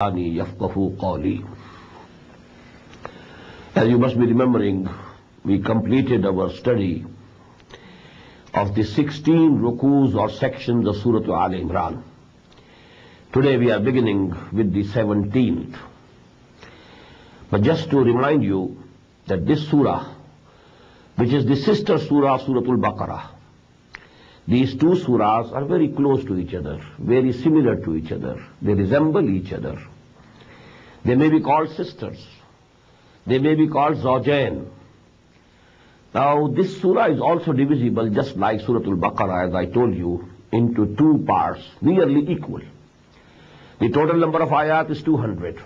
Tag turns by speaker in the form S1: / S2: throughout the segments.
S1: لساني يفقه قولي As you must be remembering, we completed our study of the 16 rukus or sections of Surah Al Imran. Today we are beginning with the 17th. But just to remind you that this surah, which is the sister surah, Surah Al-Baqarah, these two surahs are very close to each other, very similar to each other. They resemble each other. They may be called sisters. They may be called Zawjain. Now this surah is also divisible just like Surah Al-Baqarah as I told you into two parts nearly equal. The total number of ayat is 200.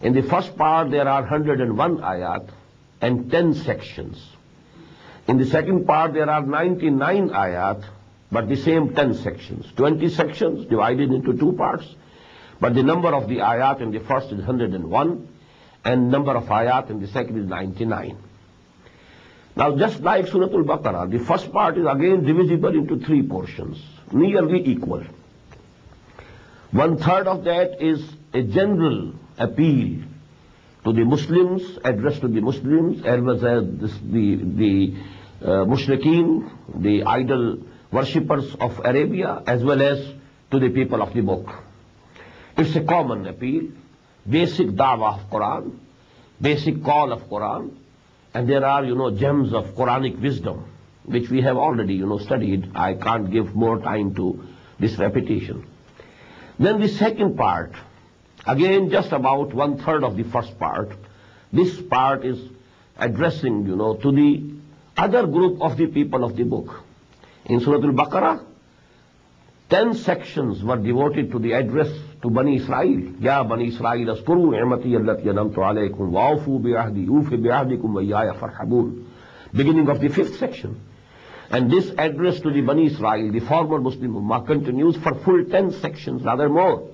S1: In the first part there are 101 ayat and 10 sections. In the second part there are 99 ayat but the same 10 sections. 20 sections divided into two parts but the number of the ayat in the first is 101 and number of ayat in the second is 99. Now just like Surah Al-Baqarah, the first part is again divisible into three portions, nearly equal. One third of that is a general appeal to the Muslims, addressed to the Muslims, as well as the, the Uh, mushrikeen, the idol worshippers of Arabia, as well as to the people of the book. It's a common appeal, basic dawah of Quran, basic call of Quran, and there are, you know, gems of Quranic wisdom, which we have already, you know, studied. I can't give more time to this repetition. Then the second part, again just about one third of the first part, this part is addressing, you know, to the other group of the people of the book. In Surah Al-Baqarah, ten sections were devoted to the address to Bani Israel. Ya Bani Israel, askuru ni'mati allati anamtu alaykum wa'afu bi'ahdi ufi bi'ahdikum wa iyaya farhabun. Beginning of the fifth section. And this address to the Bani Israel, the former Muslim Ummah, continues for full ten sections, rather more.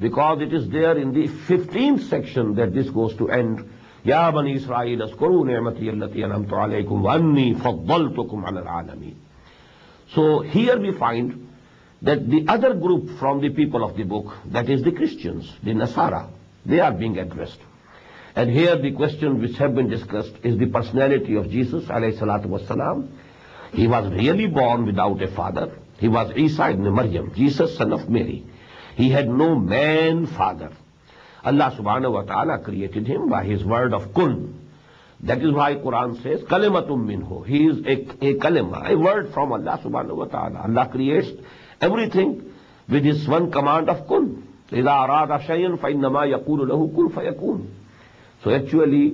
S1: Because it is there in the 15th section that this goes to end. یا بنی اسرائیل screw Nemati اللہ انمت علیکم انی فضلتکم علی العالمین. So here we find that the other group from the people of the book that is the Christians the نسارا they are being addressed and here the question which have been discussed is the personality of Jesus علیہ سلاۃ وسلام he was really born without a father he was ایسا مریم Jesus son of Mary he had no man father اللہ سبحانہ و تعالیٰ created him by his word of کن that is why قرآن سے کلم تم من ہو ہی از اے کلم اے ورڈ فرام اللہ سبحان و تعالیٰ اللہ creates everything with his one command of کن ادا اراد اشین فائن نما یقون الح کن phone so actually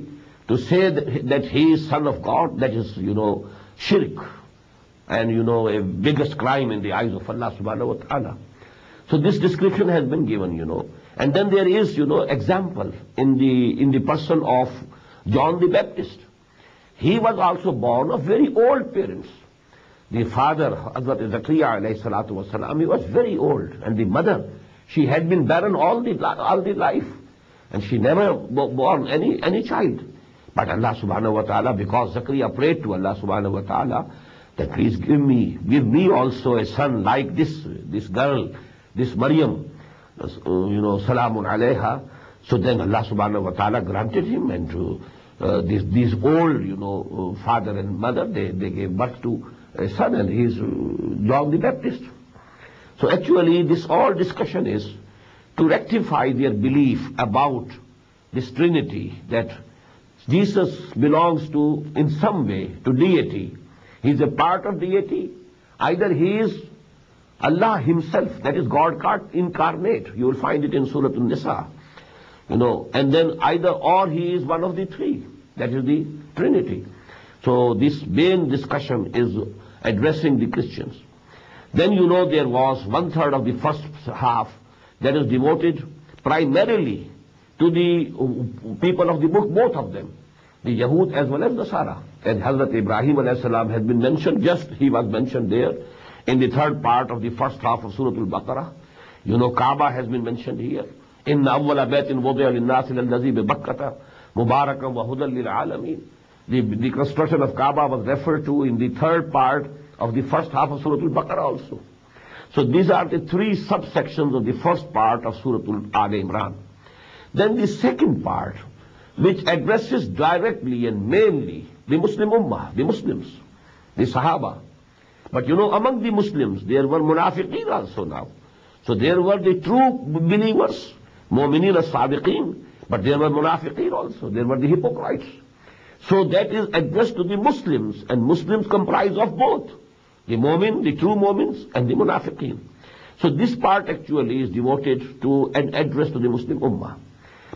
S1: to see that he is son of God that is you know شرک and you know a biggest crime in the eyes of اللہ سبحانہ و تعالیٰ so this description has been given you know And then there is, you know, example in the, in the person of John the Baptist. He was also born of very old parents. The father, Hazrat Zakaria alayhi salatu wasalam, he was very old. And the mother, she had been barren all the, all the life. And she never born any, any child. But Allah subhanahu wa ta'ala, because Zakaria prayed to Allah subhanahu wa ta'ala, that please give me, give me also a son like this, this girl, this Maryam, you know, salamun alayha. So then Allah subhanahu wa ta'ala granted him and uh, this, these old, you know, uh, father and mother, they, they gave birth to a son and he is John the Baptist. So actually this all discussion is to rectify their belief about this Trinity that Jesus belongs to, in some way, to deity. He is a part of deity. Either he is Allah himself, that is God incarnate. You will find it in Surah An-Nisa. You know, and then either or he is one of the three. That is the Trinity. So this main discussion is addressing the Christians. Then you know there was one third of the first half that is devoted primarily to the people of the book, both of them. The Yahud as well as the Sarah. And Hazrat Ibrahim salam has been mentioned, just he was mentioned there in the third part of the first half of Surah Al-Baqarah. You know Kaaba has been mentioned here. إن أول بيت وضع للناس الذي ببكة مباركا وهدى للعالمين. The, the construction of Kaaba was referred to in the third part of the first half of Surah Al-Baqarah also. So these are the three subsections of the first part of Surah Al Imran. Then the second part, which addresses directly and mainly the Muslim Ummah, the Muslims, the Sahaba. but you know, among the Muslims, there were munafiqeen also now. So there were the true believers, mu'mineen as-sabiqeen, but there were munafiqeen also, there were the hypocrites. So that is addressed to the Muslims, and Muslims comprise of both, the mu'min, the true mu'mins, and the munafiqeen. So this part actually is devoted to an address to the Muslim Ummah.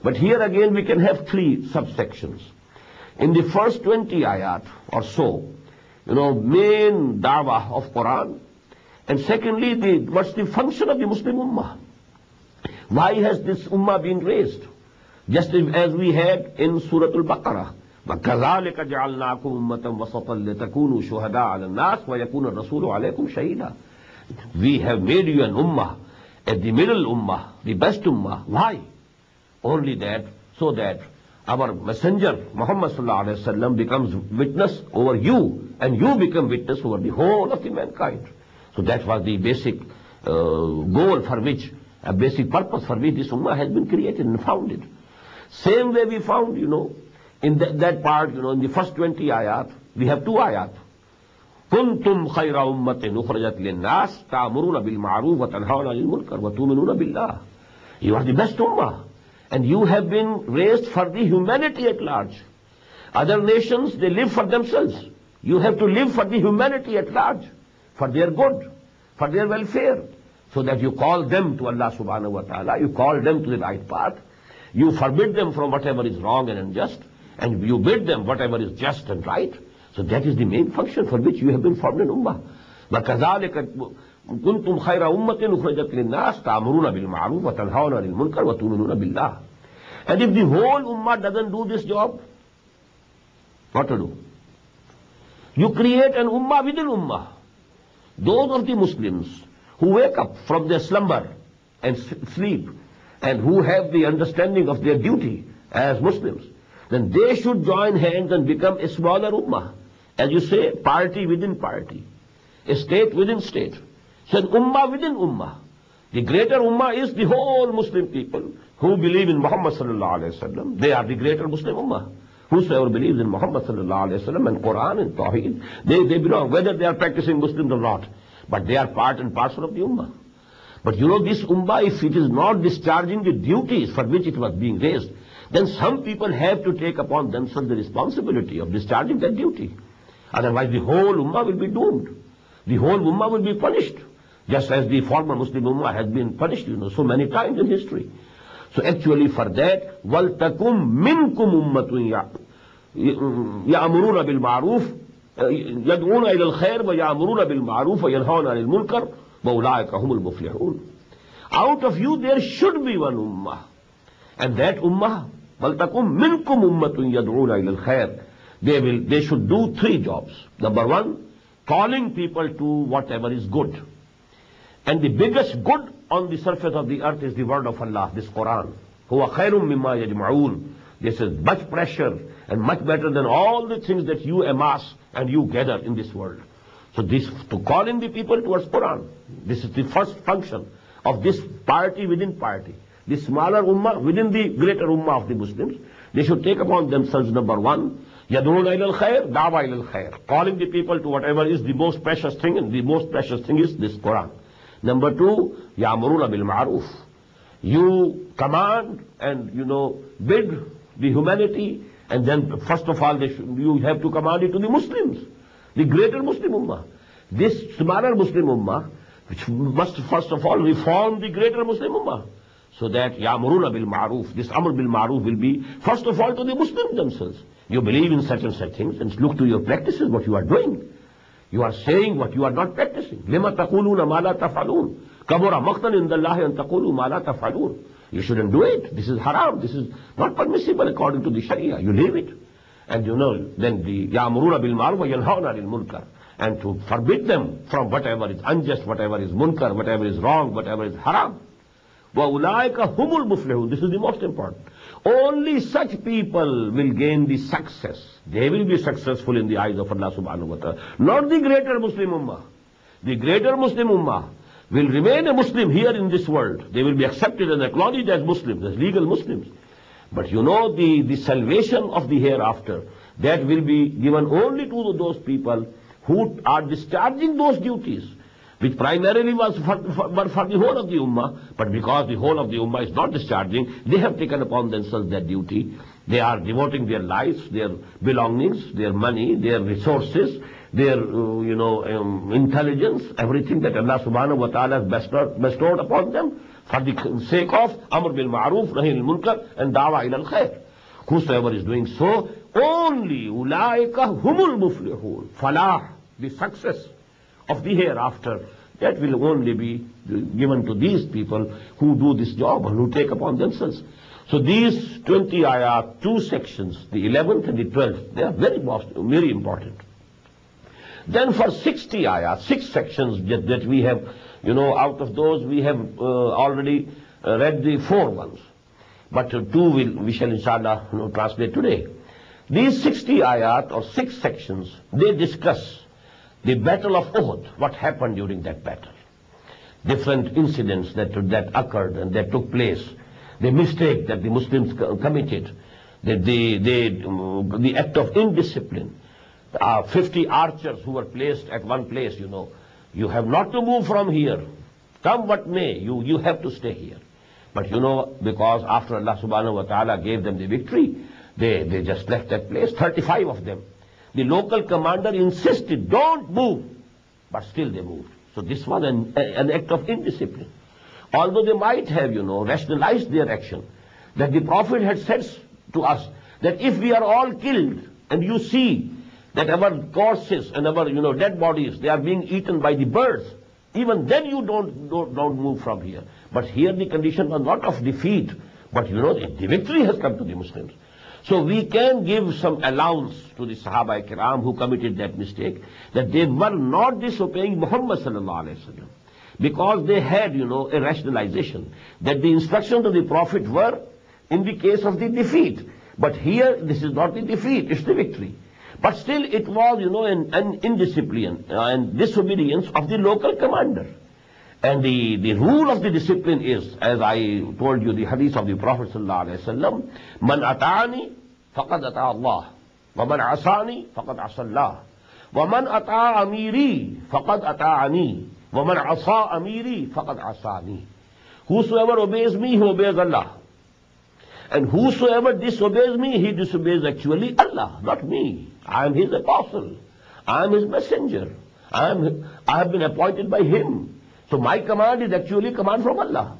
S1: But here again we can have three subsections. In the first 20 ayat or so, you know, main dawah of Quran, and secondly, the, what's the function of the Muslim Ummah? Why has this Ummah been raised? Just as we had in Surah Al-Baqarah. وَكَذَلِكَ جَعَلْنَاكُمْ أُمَّةً وَسَطًا لِتَكُونُوا شُهَدَاءَ عَلَى النَّاسِ وَيَكُونَ الرَّسُولُ عَلَيْكُمْ شَهِيدًا We have made you an Ummah, at the middle Ummah, the best Ummah. Why? Only that, so that our messenger, Muhammad sallallahu alaihi wasallam, becomes witness over you, and you become witness over the whole of the mankind. So that was the basic uh, goal for which, a basic purpose for which this ummah has been created and founded. Same way we found, you know, in that, that part, you know, in the first 20 ayat, we have two ayat. كنتم خير أمة أخرجت للناس تأمرون بالمعروف وتنهون عن المنكر وتؤمنون بالله. You are the best ummah. And you have been raised for the humanity at large. Other nations, they live for themselves. You have to live for the humanity at large, for their good, for their welfare. So that you call them to Allah subhanahu wa ta'ala, you call them to the right path, you forbid them from whatever is wrong and unjust, and you bid them whatever is just and right. So that is the main function for which you have been formed in Ummah. وَكَذَلِكَ كنتم خير أمة أخرجت للناس تأمرون بالمعروف وتنهون عن المنكر وتؤمنون بالله. And if the whole Ummah doesn't do this job, what to do? You create an Ummah within Ummah. Those of the Muslims who wake up from their slumber and sleep and who have the understanding of their duty as Muslims, then they should join hands and become a smaller Ummah. As you say, party within party, a state within state. So an Ummah within Ummah. The greater Ummah is the whole Muslim people who believe in Muhammad sallallahu alayhi wasallam. They are the greater Muslim Ummah. Whosoever believes in Muhammad sallallahu alayhi wasallam and Quran and Tawheed, they, they belong, whether they are practicing Muslims or not. But they are part and parcel of the Ummah. But you know, this Ummah, if it is not discharging the duties for which it was being raised, then some people have to take upon themselves the responsibility of discharging that duty. Otherwise the whole Ummah will be doomed. The whole Ummah will be punished. Just as the former Muslim Ummah has been punished, you know, so many times in history. So actually for that, وَلْتَكُمْ مِنْكُمْ أُمَّةٌ يَأْمُرُونَ بِالْمَعْرُوفِ يدعون إلى الخير ويأمرون بالمعروف وينهون عن المنكر وأولئك هم المفلحون Out of you there should be one ummah. And that ummah, وَلْتَكُمْ مِنْكُمْ أُمَّةٌ يَدْعُونَ إِلَى الْخَيْرِ They will, they should do three jobs. Number one, calling people to whatever is good. And the biggest good on the surface of the earth is the word of Allah, this Quran. هُوَ خَيْرٌ مِمَّا يَجْمَعُونَ This is much pressure and much better than all the things that you amass and you gather in this world. So this, to call in the people towards Quran, this is the first function of this party within party. The smaller ummah within the greater ummah of the Muslims, they should take upon themselves number one, يَدْعُونَ إِلَى الْخَيْرِ دَعْوَى إِلَى الْخَيْرِ Calling the people to whatever is the most precious thing, and the most precious thing is this Quran. Number two, Yamuruna bil Ma'ruf. You command and, you know, bid the humanity and then first of all should, you have to command it to the Muslims, the greater Muslim Ummah. This smaller Muslim Ummah which must first of all reform the greater Muslim Ummah. So that Yamuruna bil Ma'ruf, this Amr bil Ma'ruf will be first of all to the Muslims themselves. You believe in such and such things and look to your practices, what you are doing. You are saying what you are not practicing. لِمَا تَقُولُونَ مَا لَا تَفْعَلُونَ كَبُرَ مَقْتًا عِنْدَ اللَّهِ أَن تَقُولُوا مَا لَا تَفْعَلُونَ You shouldn't do it. This is haram. This is not permissible according to the Sharia. You leave it. And you know, then the يَأْمُرُونَ بِالْمَعْرُوفِ وَيَنْهَوْنَ عَنِ الْمُنْكَرِ And to forbid them from whatever is unjust, whatever is munkar, whatever is wrong, whatever is haram. وَأُولَٰئِكَ هُمُ الْمُفْلِحُونَ This is the most important. Only such people will gain the success. They will be successful in the eyes of Allah subhanahu wa ta'ala. Not the greater Muslim ummah. The greater Muslim ummah, will remain a Muslim here in this world. They will be accepted and acknowledged as Muslims, as legal Muslims. But you know the, the salvation of the hereafter, that will be given only to those people who are discharging those duties, which primarily was for, for, for the whole of the Ummah, but because the whole of the Ummah is not discharging, they have taken upon themselves that duty. They are devoting their lives, their belongings, their money, their resources, their, uh, you know, um, intelligence, everything that Allah subhanahu wa ta'ala has bestowed, upon them for the sake of Amr bil Ma'ruf, Nahi al Munkar, and Dawa ila al Khair. Whosoever is doing so, only ulaika humul muflihun. Falah, the success of the hereafter, that will only be given to these people who do this job and who take upon themselves. So these 20 ayat, two sections, the 11th and the 12th, they are very, very important. Then for 60 ayat, six sections that, that, we have, you know, out of those we have uh, already uh, read the four ones. But uh, two will, we shall inshallah you know, translate today. These 60 ayat or six sections, they discuss the battle of Uhud, what happened during that battle. Different incidents that, that occurred and that took place. The mistake that the Muslims committed, the, the, the, um, the act of indiscipline, uh, 50 archers who were placed at one place, you know. You have not to move from here. Come what may, you, you have to stay here. But you know, because after Allah subhanahu wa ta'ala gave them the victory, they, they just left that place, 35 of them. The local commander insisted, don't move. But still they moved. So this was an, an act of indiscipline. Although they might have, you know, rationalized their action, that the Prophet had said to us that if we are all killed and you see that our corpses and our you know dead bodies they are being eaten by the birds even then you don't, don't don't move from here but here the condition was not of defeat but you know the victory has come to the muslims so we can give some allowance to the sahaba kiram who committed that mistake that they were not disobeying muhammad sallallahu alaihi wasallam because they had you know a rationalization that the instructions of the prophet were in the case of the defeat. But here this is not the defeat it's the victory. But still it was, you know, an, an indiscipline uh, and disobedience of the local commander. And the, the rule of the discipline is, as I told you, the hadith of the Prophet ﷺ, ata Allah. Wa man asani faqad asa Allah. Wa man ata amiri faqad ata'ani. Wa man asa amiri faqad asani. Whosoever obeys me, he obeys Allah. And whosoever disobeys me, he disobeys actually Allah, not me. I am his apostle. I am his messenger. I, am, I have been appointed by him. So my command is actually command from Allah.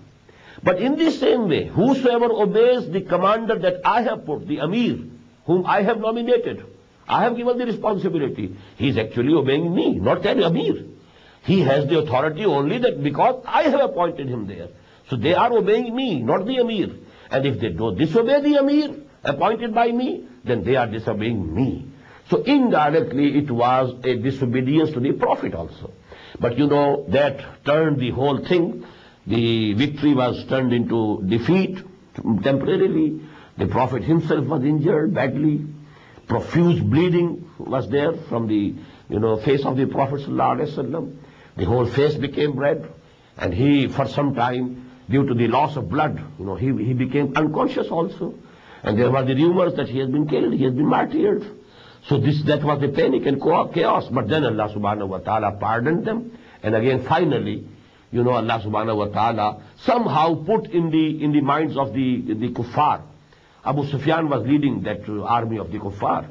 S1: But in the same way, whosoever obeys the commander that I have put, the Amir, whom I have nominated, I have given the responsibility, he is actually obeying me, not that Amir. He has the authority only that because I have appointed him there. So they are obeying me, not the Amir. And if they do disobey the Amir appointed by me, then they are disobeying me. So indirectly it was a disobedience to the Prophet also. But you know, that turned the whole thing. The victory was turned into defeat temporarily. The Prophet himself was injured badly. Profuse bleeding was there from the you know, face of the Prophet. The whole face became red. And he, for some time, due to the loss of blood, you know, he, he became unconscious also. And there were the rumors that he has been killed, he has been martyred. So this, that was the panic and chaos. But then Allah subhanahu wa ta'ala pardoned them. And again, finally, you know, Allah subhanahu wa ta'ala somehow put in the, in the minds of the, the kuffar. Abu Sufyan was leading that uh, army of the kuffar.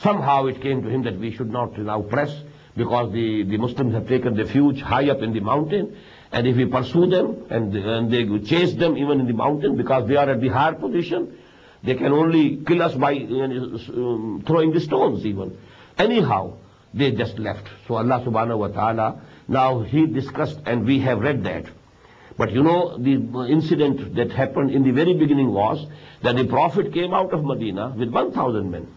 S1: Somehow it came to him that we should not now press because the, the Muslims have taken refuge high up in the mountain. And if we pursue them and, and they chase them even in the mountain because they are at the higher position, they can only kill us by uh, uh, um, throwing the stones even. Anyhow, they just left. So Allah subhanahu wa ta'ala, now He discussed and we have read that. But you know, the uh, incident that happened in the very beginning was that the Prophet came out of Medina with 1,000 men.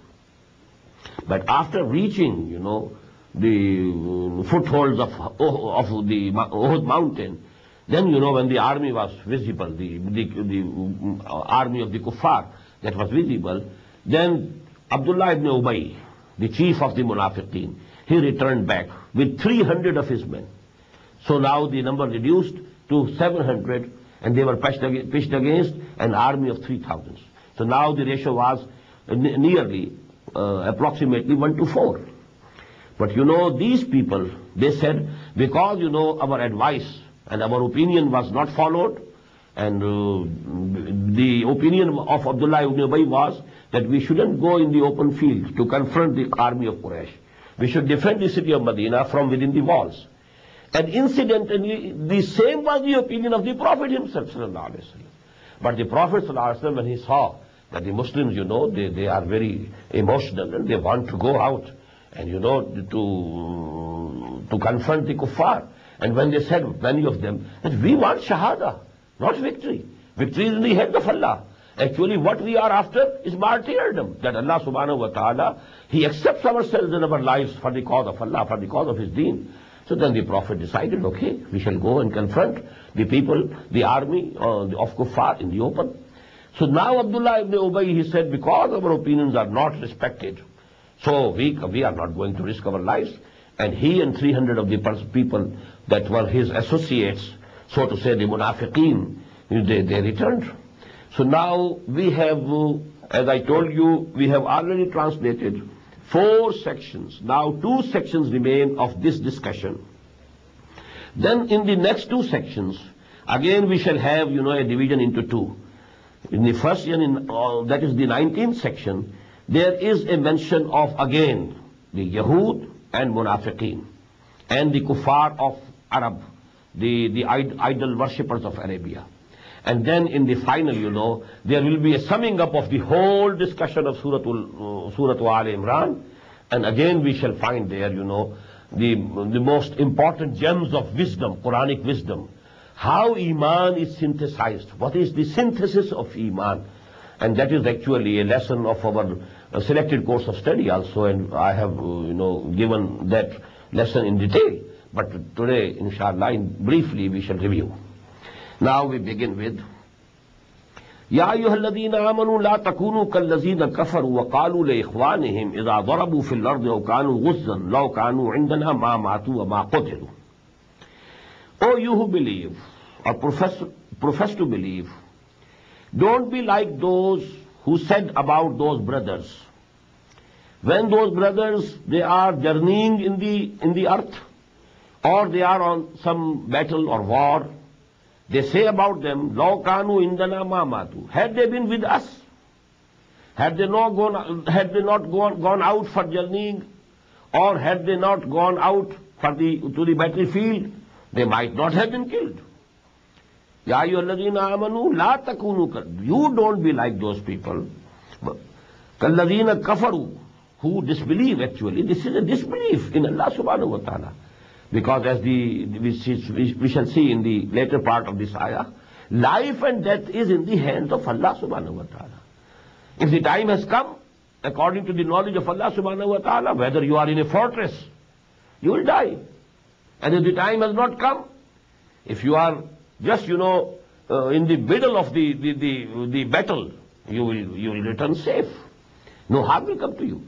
S1: But after reaching, you know, the footholds of, of the Uhud mountain, then you know when the army was visible, the, the, the army of the kuffar, that was visible. Then Abdullah ibn Ubay, the chief of the Munafiqeen, he returned back with 300 of his men. So now the number reduced to 700 and they were pitched against an army of 3,000. So now the ratio was nearly, uh, approximately 1 to 4. But you know, these people, they said, because you know our advice and our opinion was not followed, and uh, the opinion of Abdullah ibn Ubay was that we shouldn't go in the open field to confront the army of Quraysh. We should defend the city of Medina from within the walls. And incidentally, the same was the opinion of the Prophet himself. But the Prophet, when he saw that the Muslims, you know, they, they are very emotional and they want to go out and, you know, to, to confront the kuffar. And when they said, many of them, that we want shahada, not victory. Victory is in the hand of Allah. Actually, what we are after is martyrdom. That Allah subhanahu wa ta'ala, He accepts ourselves and our lives for the cause of Allah, for the cause of His deen. So then the Prophet decided, okay, we shall go and confront the people, the army uh, of Kuffar in the open. So now Abdullah ibn Ubay, he said, because our opinions are not respected, so we, we are not going to risk our lives. And he and 300 of the people that were his associates, so to say the munafiqeen, they, they returned. So now we have, uh, as I told you, we have already translated four sections. Now two sections remain of this discussion. Then in the next two sections, again we shall have, you know, a division into two. In the first, in, uh, that is the 19th section, there is a mention of again the Yahud and Munafiqeen and the Kuffar of Arab, the, the idol worshippers of Arabia. And then in the final, you know, there will be a summing up of the whole discussion of Surah, uh, Al Imran. And again we shall find there, you know, the, the most important gems of wisdom, Quranic wisdom. How Iman is synthesized. What is the synthesis of Iman? And that is actually a lesson of our uh, selected course of study also. And I have, uh, you know, given that lesson in detail. But today, inshallah, briefly we shall review. Now we begin with يا أيها الذين آمنوا لا تكونوا كالذين كفروا وقالوا لإخوانهم إذا ضربوا في الأرض أو كانوا غزا لو كانوا عندنا ما ماتوا وما قتلوا O you who believe or profess, profess to believe, don't be like those who said about those brothers. When those brothers, they are journeying in the, in the earth, or they are on some battle or war, they say about them, Law kanu indana mamatu. Had they been with us, had they not gone, had they not gone, gone out for journeying, or had they not gone out for the, to the battlefield, they might not have been killed. Ya ayyuhalladhina amanu la takunu You don't be like those people. Kalladhina kafaru, who disbelieve actually. This is a disbelief in Allah subhanahu wa ta'ala. Because as the, we, we shall see in the later part of this ayah, life and death is in the hands of Allah subhanahu wa ta'ala. If the time has come, according to the knowledge of Allah subhanahu wa ta'ala, whether you are in a fortress, you will die. And if the time has not come, if you are just, you know, uh, in the middle of the, the, the, the battle, you will, you will return safe. No harm will come to you.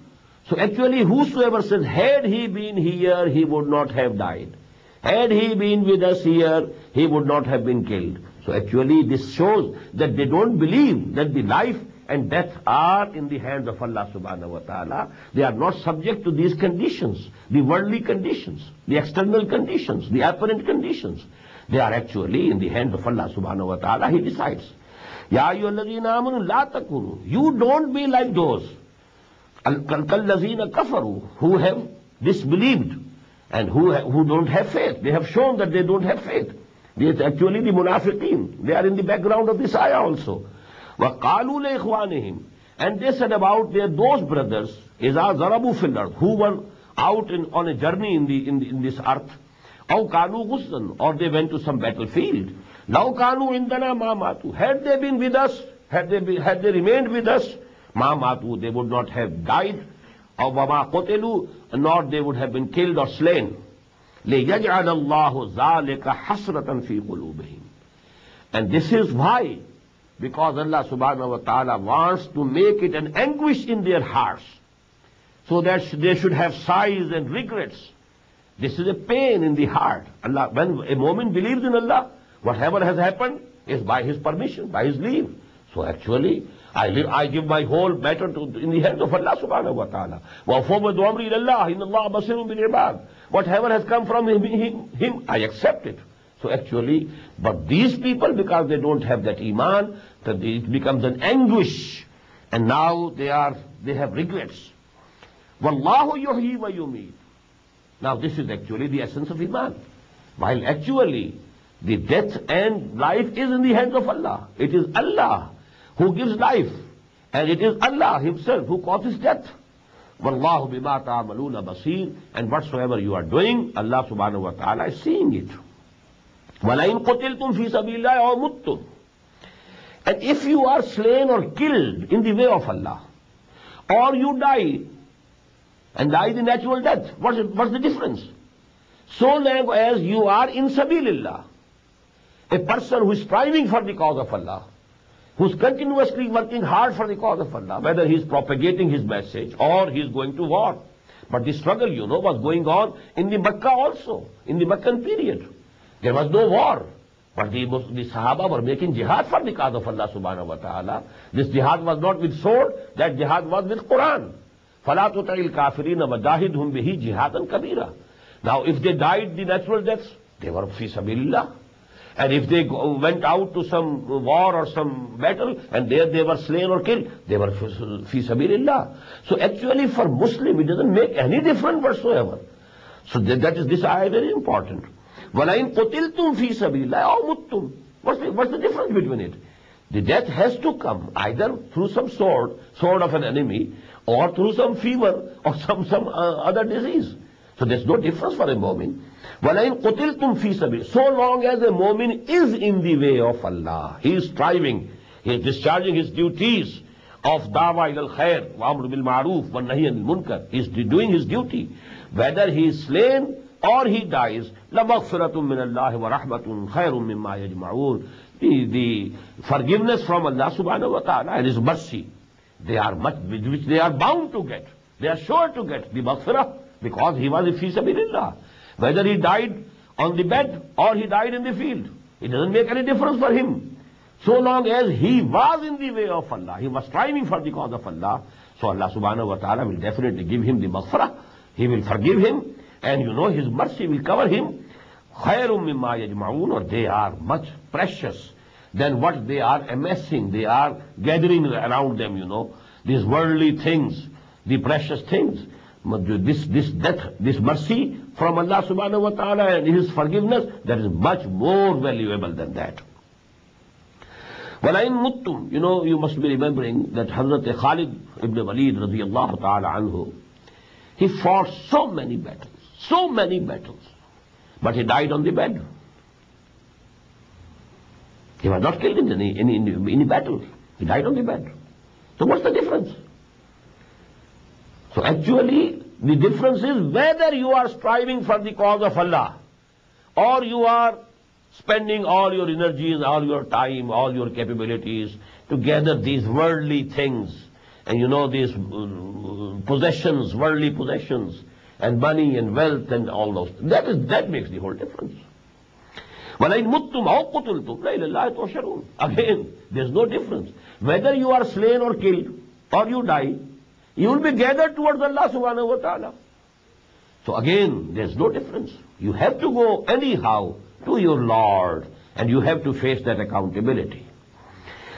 S1: So actually whosoever says, had he been here, he would not have died. Had he been with us here, he would not have been killed. So actually this shows that they don't believe that the life and death are in the hands of Allah subhanahu wa ta'ala. They are not subject to these conditions, the worldly conditions, the external conditions, the apparent conditions. They are actually in the hands of Allah subhanahu wa ta'ala. He decides. Ya amanu la takunu. You don't be like those Kalkallazina kafaru, who have disbelieved and who, who don't have faith. They have shown that they don't have faith. It's actually the munafiqeen. They are in the background of this ayah also. وَقَالُوا لَإِخْوَانِهِمْ And they said about their those brothers, إِذَا ضَرَبُوا فِي الْأَرْضِ Who were out in, on a journey in, the, in, the, in this earth. أَوْ كَانُوا غُزًّا Or they went to some battlefield. لَوْ كَانُوا إِنْدَنَا مَا مَاتُوا Had they been with us, had they, be, had they remained with us, ما ماتو they would not have died or وما قتلو not they would have been killed or slain لے یجعل اللہ ظال کا حسرت فی قلوبہم and this is why because اللہ سبحانہ و تعالی wants to make it an anguish in their hearts so that they should have sighs and regrets this is a pain in the heart Allah when a moment believes in Allah whatever has happen is by his permission by his leave so actually I, live, I give my whole matter to, in the hands of Allah subhanahu wa ta'ala. وَأَفَوَّضُ أَمْرِي إِلَى اللَّهِ إِنَّ اللَّهَ بَصِيرٌ بِالْعِبَادِ Whatever has come from him, him, him, I accept it. So actually, but these people, because they don't have that iman, that it becomes an anguish. And now they are, they have regrets. Wallahu yuhyi wa yumeet. Now this is actually the essence of iman. While actually, the death and life is in the hands of Allah. It is Allah who gives life. And it is Allah himself who causes death. Wallahu bima ta'amaluna basir. And whatsoever you are doing, Allah subhanahu wa ta'ala is seeing it. وَلَئِن قُتِلْتُمْ فِي سَبِيلِ اللَّهِ أَوْ مُتُّمْ And if you are slain or killed in the way of Allah, or you die, and die the natural death, what's, it, what's the difference? So long as you are in sabilillah, a person who is striving for the cause of Allah, who's continuously working hard for the cause of Allah, whether he's propagating his message or he's going to war. But the struggle, you know, was going on in the Makkah also, in the Meccan period. There was no war. But the, the Sahaba were making jihad for the cause of Allah subhanahu wa ta'ala. This jihad was not with sword, that jihad was with Quran. فَلَا تُطَعِ الْكَافِرِينَ وَجَاهِدْهُمْ بِهِ جِهَادًا كَبِيرًا Now if they died the natural deaths, they were fi sabilillah. And if they go, went out to some war or some battle and there they were slain or killed, they were fi sabilillah. So actually for Muslim it doesn't make any difference whatsoever. So that, that is this ayah very important. وَلَئِن قُتِلْتُمْ فِي سَبِيلِ اللَّهِ أَوْ مُتْتُمْ what's the, what's the difference between it? The death has to come either through some sword, sword of an enemy, or through some fever or some, some uh, other disease. So there's no difference for a mu'min. وَلَئِن قُتِلْتُمْ فِي سَبِيلِ So long as a mu'min is in the way of Allah, he is striving, he is discharging his duties of dawa ila al-khair, wa amr bil ma'ruf, wa nahi anil munkar. He is doing his duty. Whether he is slain or he dies, لَمَغْفِرَةٌ مِّنَ اللَّهِ وَرَحْمَةٌ خَيْرٌ مِّمَّا يَجْمَعُونَ the, the forgiveness from Allah subhanahu wa ta'ala and His mercy, they are much, which they are bound to get. They are sure to get the maghfirah because he was فی سب اللہ whether he died on the bed or he died in the field it doesn't make any difference for him so long as he was in the way of Allah he was striving for the cause of اللہ سو اللہ سبحانہ و تعالیٰ will definitely give him the مغفرہ he will forgive him and you know his mercy will cover him خیر ام ما یجمعون or they are much precious than what they are amassing they are gathering around them you know these worldly things the precious things This, this death, this mercy from Allah subhanahu wa ta'ala and His forgiveness, that is much more valuable than that. وَلَئِن مُتُّمْ You know, you must be remembering that Hazrat Khalid ibn Walid radiallahu ta'ala anhu, he fought so many battles, so many battles, but he died on the bed. He was not killed in any, any, any, any battle. He died on the bed. So what's the difference? So actually, the difference is whether you are striving for the cause of Allah or you are spending all your energies, all your time, all your capabilities to gather these worldly things and you know these uh, possessions, worldly possessions and money and wealth and all those. That is that makes the whole difference. وَلَئِن مُتُّمْ أَوْ قُتُلْتُمْ لَإِلَى اللَّهِ Again, there's no difference. Whether you are slain or killed or you die, you will be gathered towards Allah subhanahu wa ta'ala. So again, there's no difference. You have to go anyhow to your Lord and you have to face that accountability.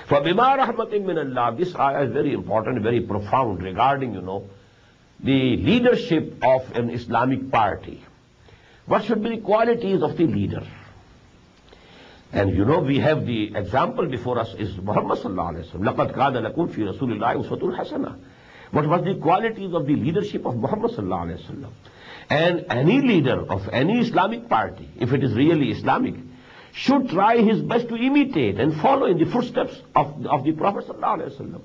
S1: فَبِمَا رَحْمَةٍ مِّنَ اللَّهِ This ayah is very important, very profound regarding, you know, the leadership of an Islamic party. What should be the qualities of the leader? And you know, we have the example before us is Muhammad sallallahu alayhi wa sallam. لَقَدْ كَانَ لَكُمْ فِي رَسُولِ اللَّهِ أُسْوَةٌ حَسَنَةٌ What was the qualities of the leadership of Muhammad sallallahu alayhi wa sallam? And any leader of any Islamic party, if it is really Islamic, should try his best to imitate and follow in the footsteps of, of the Prophet sallallahu alayhi wa sallam.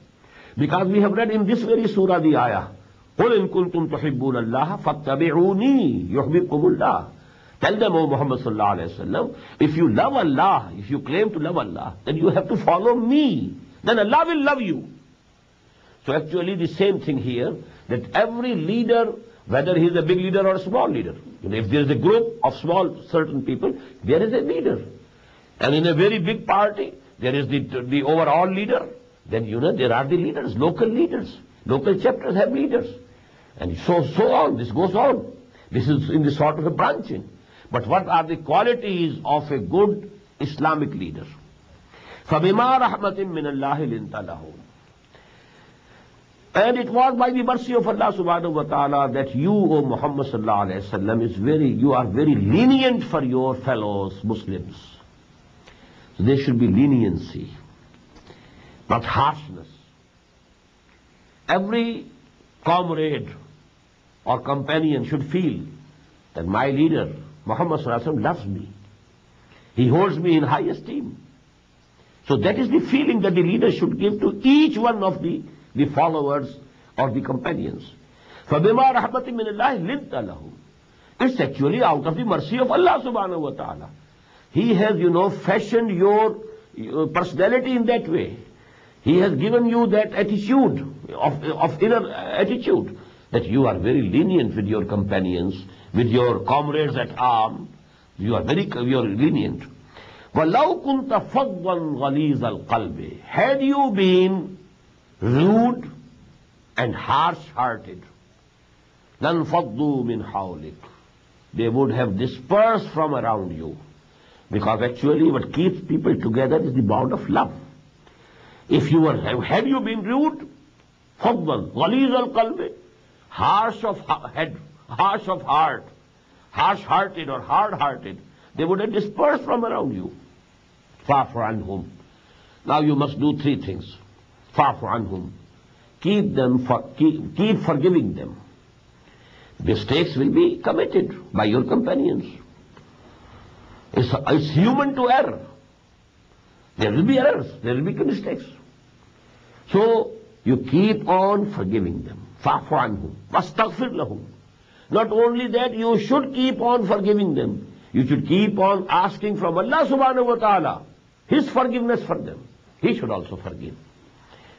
S1: Because we have read in this very surah the ayah, قُلْ إِن كُنْتُمْ تُحِبُّونَ اللَّهَ فَاتَّبِعُونِي يُحْبِبْكُمُ اللَّهِ Tell them, O Muhammad sallallahu alayhi wasallam, if you love Allah, if you claim to love Allah, then you have to follow me. Then Allah will love you. So actually the same thing here, that every leader whether he is a big leader or a small leader. You know, if there is a group of small certain people, there is a leader. And in a very big party, there is the, the overall leader. Then, you know, there are the leaders, local leaders. Local chapters have leaders. And so, so on. This goes on. This is in the sort of a branching. But what are the qualities of a good Islamic leader? فَبِمَا رَحْمَةٍ مِّنَ اللَّهِ لِنْتَ لَهُمْ and it was by the mercy of Allah subhanahu wa ta'ala that you, O Muhammad sallallahu alayhi wa sallam, is very, you are very lenient for your fellows Muslims. So there should be leniency, not harshness. Every comrade or companion should feel that my leader, Muhammad sallallahu alayhi wa sallam, loves me. He holds me in high esteem. So that is the feeling that the leader should give to each one of the the followers or the companions. فَبِمَا رَحْمَةٍ مِّنَ اللَّهِ لِنْتَ لَهُمْ It's actually out of the mercy of Allah subhanahu wa ta'ala. He has, you know, fashioned your, your personality in that way. He has given you that attitude, of, of inner attitude, that you are very lenient with your companions, with your comrades at arms. You are very, you are lenient. وَلَوْ كُنْتَ فَضًّا غَلِيظَ الْقَلْبِ Had you been rude and harsh-hearted. لَنْفَضُّوا مِنْ حَوْلِكَ They would have dispersed from around you. Because actually what keeps people together is the bond of love. If you were, had you been rude, فَضًّا غَلِيظَ الْقَلْبِ Harsh of head, harsh of heart, harsh-hearted or hard-hearted, they would have dispersed from around you. Fa'fu anhum. Now you must do three things. Fa'fu anhum. Keep them, for, keep, keep forgiving them. Mistakes will be committed by your companions. It's, it's human to err. There will be errors, there will be mistakes. So you keep on forgiving them. Fa'fu anhum. Wastaghfir lahum. Not only that, you should keep on forgiving them. You should keep on asking from Allah subhanahu wa ta'ala His forgiveness for them. He should also forgive.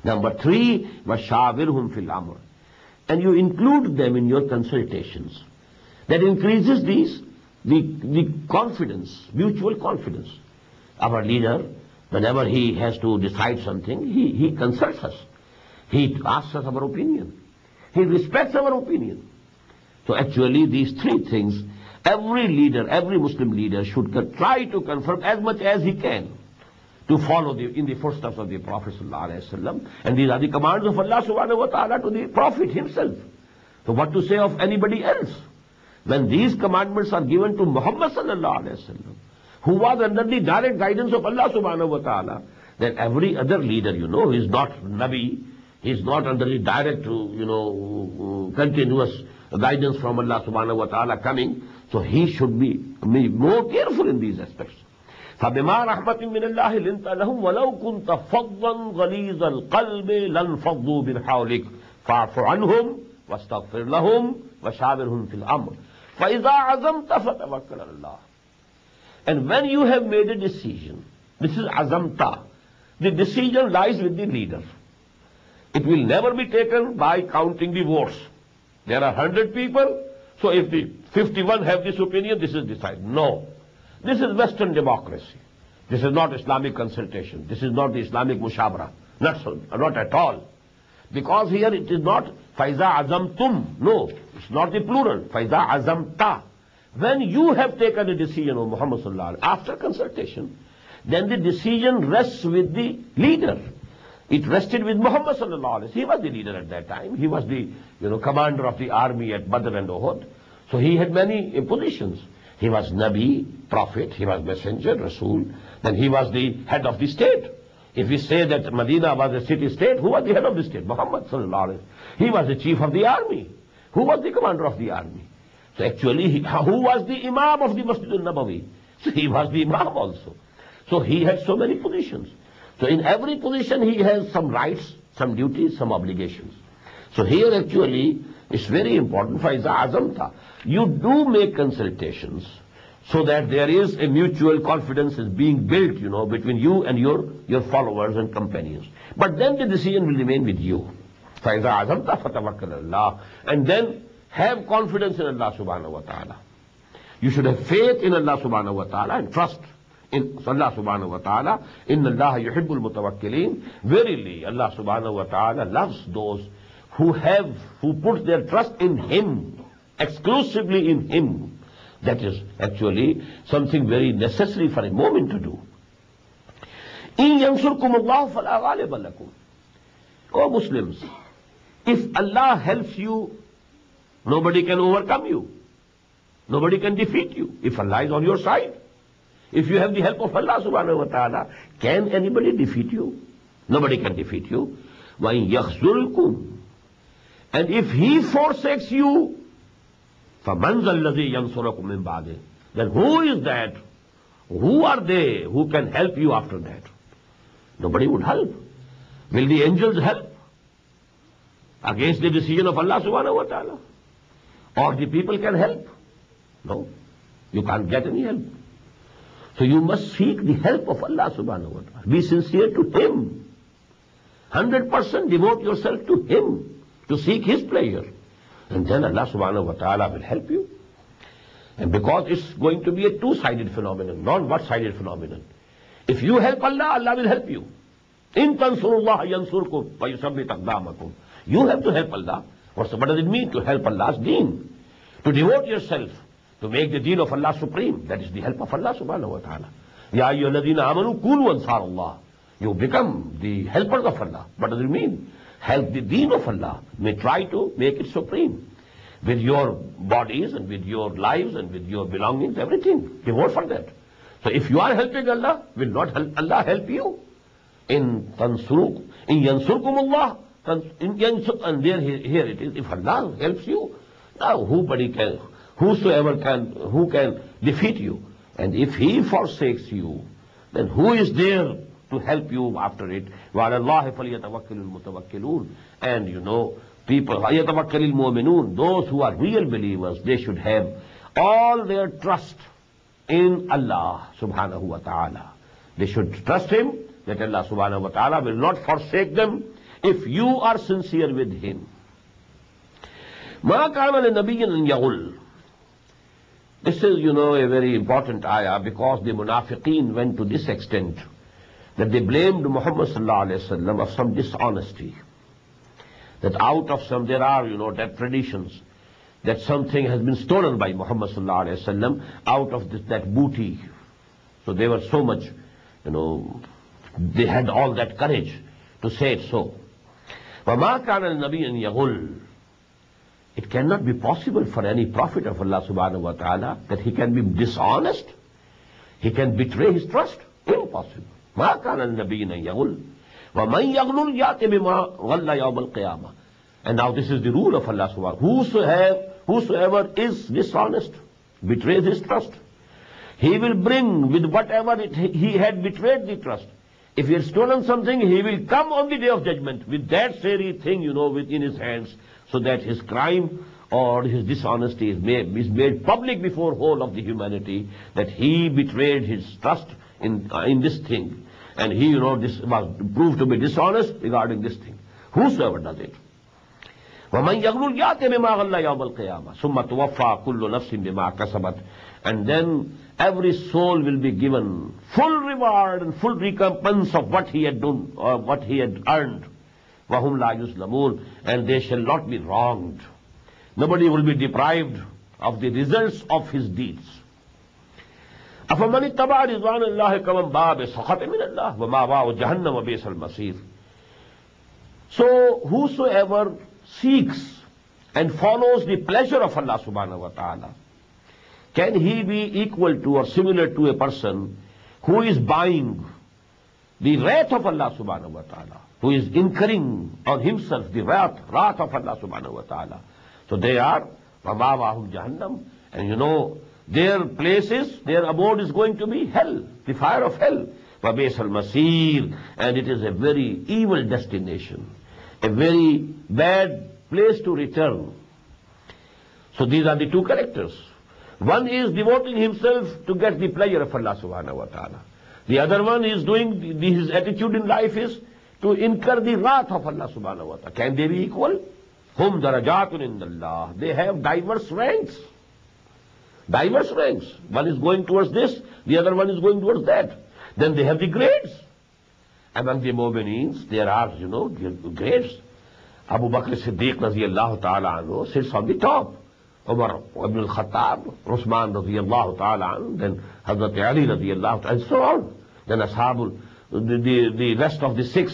S1: Number three, وَشَاوِرْهُمْ fil amr, And you include them in your consultations. That increases these, the, the confidence, mutual confidence. Our leader, whenever he has to decide something, he, he consults us. He asks us our opinion. He respects our opinion. So actually these three things, every leader, every Muslim leader should try to confirm as much as he can to follow the, in the footsteps of the Prophet ﷺ. And these are the commands of Allah subhanahu wa ta'ala to the Prophet himself. So what to say of anybody else? When these commandments are given to Muhammad sallallahu alayhi wasallam, who was under the direct guidance of Allah subhanahu wa ta'ala, then every other leader, you know, is not Nabi, he is not under the direct, uh, you know, uh, continuous guidance from Allah subhanahu wa ta'ala coming, so he should be more careful in these aspects. فبما رحمة من الله لنت لهم ولو كنت فظا غليظ القلب لانفضوا من حولك فاعف عنهم واستغفر لهم وشاورهم في الأمر فإذا عزمت فتوكل على الله And when you have made a decision, this is azamta, the decision lies with the leader. It will never be taken by counting the votes. There are 100 people, so if the 51 have this opinion, this is decided. No. This is Western democracy. This is not Islamic consultation. This is not the Islamic mushawarah. Not, so, not at all. Because here it is not Faiza Azamtum. No, it's not the plural. Faiza Azamta. When you have taken a decision, O Muhammad Sallallahu after consultation, then the decision rests with the leader. It rested with Muhammad Sallallahu He was the leader at that time. He was the you know, commander of the army at Badr and Uhud. So he had many uh, positions. He was Nabi, Prophet, he was Messenger, Rasul, then he was the head of the state. If we say that Medina was a city-state, who was the head of the state? Muhammad sallallahu He was the chief of the army. Who was the commander of the army? So actually, he, who was the imam of the Masjid al-Nabawi? So he was the imam also. So he had so many positions. So in every position he has some rights, some duties, some obligations. So here actually, it's very important for azamta. You do make consultations so that there is a mutual confidence is being built, you know, between you and your, your followers and companions. But then the decision will remain with you. And then have confidence in Allah subhanahu wa ta'ala. You should have faith in Allah subhanahu wa ta'ala and trust in Allah subhanahu wa ta'ala. In Allah yuhibbul mutawakkilin. Verily, Allah subhanahu wa ta'ala loves those who have, who put their trust in Him, exclusively in Him, that is actually something very necessary for a mu'min to do. إِن يَنْصُرْكُمُ اللَّهُ فَلَا غَالِبَ لَكُمْ Oh Muslims, if Allah helps you, nobody can overcome you. Nobody can defeat you if Allah is on your side. If you have the help of Allah subhanahu wa ta'ala, can anybody defeat you? Nobody can defeat you. وَإِن يَخْزُلْكُمْ And if he forsakes you, فَمَنْ ذَا الَّذِي يَنْصُرَكُمْ مِنْ بَعْدِهِ Then who is that? Who are they who can help you after that? Nobody would help. Will the angels help? Against the decision of Allah subhanahu wa ta'ala? Or the people can help? No. You can't get any help. So you must seek the help of Allah subhanahu wa ta'ala. Be sincere to Him. 100% devote yourself to Him to seek His pleasure. And then Allah subhanahu wa ta'ala will help you. And because it's going to be a two-sided phenomenon, not one-sided phenomenon. If you help Allah, Allah will help you. In tansurullah yansurkum wa yusabbit aqdamakum. You have to help Allah. What does it mean to help Allah's deen? To devote yourself to make the deen of Allah supreme. That is the help of Allah subhanahu wa ta'ala. Ya ayyuhalladhina amanu kunu ansar Allah. You become the helpers of Allah. What does it mean? Help the deen of Allah. May try to make it supreme. With your bodies and with your lives and with your belongings, everything. Devote for that. So if you are helping Allah, will not help Allah help you? In tansuruk, in yansurkum Allah, in yansur, and there here it is. If Allah helps you, now nobody can whosoever can, who can defeat you. And if he forsakes you, then who is there to help you after it? وَعَلَى اللَّهِ فَلْيَتَوَكِّلُ And you know, people, يَتَوَكِّلِ الْمُؤْمِنُونَ Those who are real believers, they should have all their trust in Allah subhanahu wa ta'ala. They should trust Him that Allah subhanahu wa ta'ala will not forsake them if you are sincere with Him. ما كان لنبي أن يغل this is, you know, a very important ayah because the munafiqeen went to this extent that they blamed Muhammad sallallahu alayhi wasallam of some dishonesty. That out of some, there are, you know, that traditions that something has been stolen by Muhammad sallallahu alayhi wasallam out of this, that booty. So they were so much, you know, they had all that courage to say it so. وَمَا كَانَ النَّبِيٍّ يَغُلُّ it cannot be possible for any prophet of Allah subhanahu wa ta'ala that he can be dishonest. He can betray his trust. Impossible. ماں کان نبی نے یغل و میں یغل یا تب ماں غلّہ یومل قیاما and now this is the rule of Allah sub whoever is dishonest betrays his trust he will bring with whatever had betrayed the trust if you stolen something he will come on the day of judgment with that Siri thing you know within his hands so that his crime or his dishonesty is is made public before whole of the humanity that he betrayed his trust in this thing And he, you know, this was proved to be dishonest regarding this thing. Whosoever does it. وَمَنْ يَغْلُلْ يَاتِ بِمَا غَلَّ يَوْمَ الْقِيَامَةِ ثُمَّ تُوَفَّى كُلُّ نَفْسٍ بِمَا كَسَبَتْ And then every soul will be given full reward and full recompense of what he had done or what he had earned. وَهُمْ لَا يُسْلَمُونَ And they shall not be wronged. Nobody will be deprived of the results of his deeds. افمن تبا رضوان اللہ کمم باب سخت امن اللہ و ماں باؤ جہنم و بیسل مسیح so whosoever seeks and follows the pleasure of اللہ سبحانہ و تعالی can he be equal to or similar to a person who is buying the wrath of اللہ سبحانہ و تعالی ہو از انکرنگ اور ہم سیلف دی ریت رات آف اللہ سبحانہ و تعالی سو دے آر ماں باہم جہنم and you know their places, their abode is going to be hell, the fire of hell. Wabes al Masir. And it is a very evil destination, a very bad place to return. So these are the two characters. One is devoting himself to get the pleasure of Allah subhanahu wa ta'ala. The other one is doing, his attitude in life is to incur the wrath of Allah subhanahu wa ta'ala. Can they be equal? Hum darajatun indallah. They have diverse ranks. Diverse ranks. One is going towards this, the other one is going towards that. Then they have the grades. Among the Mu'mineens, there are, you know, grades. Abu Bakr Siddiq radiallahu ta'ala anhu sits on the top. Umar ibn al-Khattab, Usman radiallahu ta'ala anhu, then Hazrat Ali radiallahu ta'ala, and so on. Then Ashabul, the, the, the rest of the six